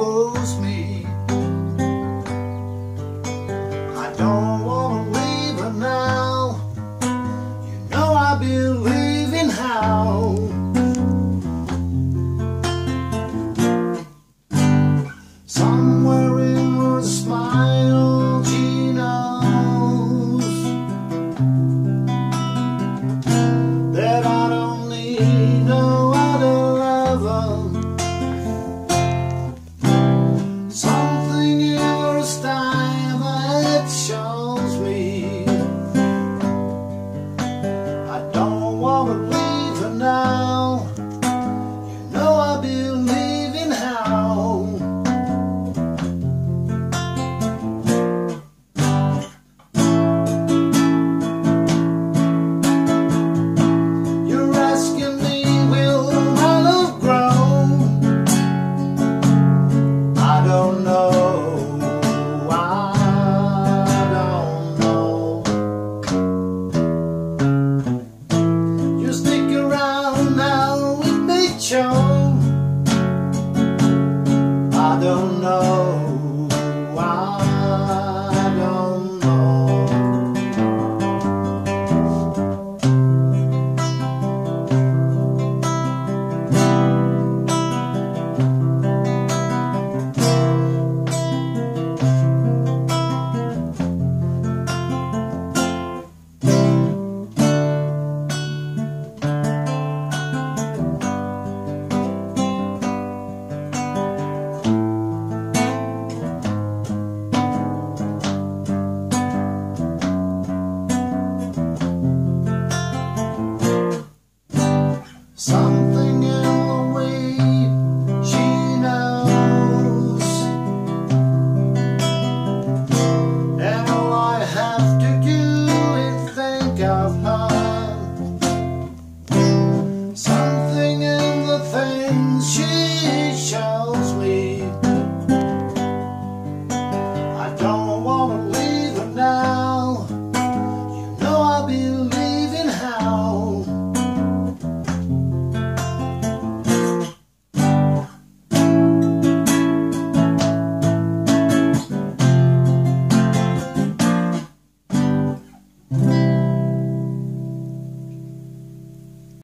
woos me. Don't know. Something